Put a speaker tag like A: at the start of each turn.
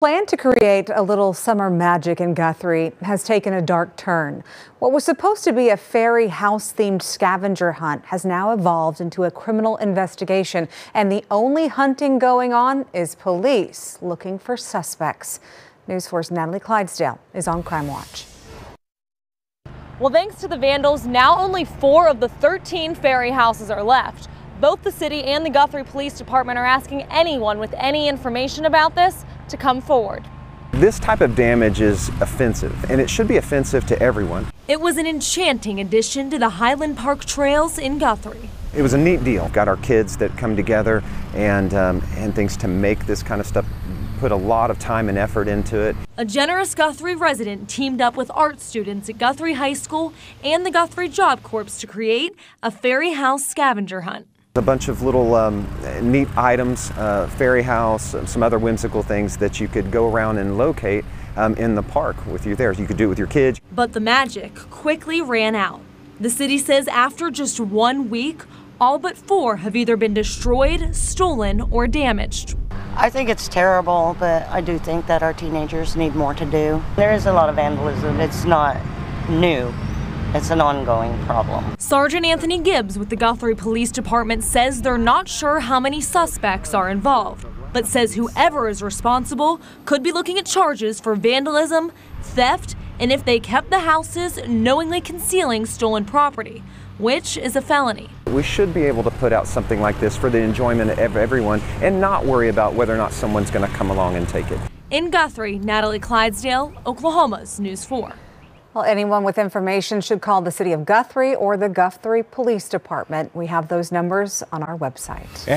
A: Plan to create a little summer magic in Guthrie has taken a dark turn. What was supposed to be a fairy house themed scavenger hunt has now evolved into a criminal investigation, and the only hunting going on is police looking for suspects. News 4's Natalie Clydesdale is on Crime Watch.
B: Well, thanks to the vandals, now only four of the 13 fairy houses are left. Both the city and the Guthrie Police Department are asking anyone with any information about this to come forward.
C: This type of damage is offensive, and it should be offensive to everyone.
B: It was an enchanting addition to the Highland Park trails in Guthrie.
C: It was a neat deal. Got our kids that come together and, um, and things to make this kind of stuff, put a lot of time and effort into it.
B: A generous Guthrie resident teamed up with art students at Guthrie High School and the Guthrie Job Corps to create a fairy house scavenger hunt.
C: A bunch of little um, neat items, uh, fairy house, some other whimsical things that you could go around and locate um, in the park with you there. You could do it with your kids.
B: But the magic quickly ran out. The city says after just one week, all but four have either been destroyed, stolen, or damaged.
D: I think it's terrible, but I do think that our teenagers need more to do. There is a lot of vandalism. It's not new. It's an ongoing problem.
B: Sergeant Anthony Gibbs with the Guthrie Police Department says they're not sure how many suspects are involved, but says whoever is responsible could be looking at charges for vandalism, theft, and if they kept the houses knowingly concealing stolen property, which is a felony.
C: We should be able to put out something like this for the enjoyment of everyone and not worry about whether or not someone's going to come along and take it.
B: In Guthrie, Natalie Clydesdale, Oklahoma's News 4.
A: Well, anyone with information should call the City of Guthrie or the Guthrie Police Department. We have those numbers on our website.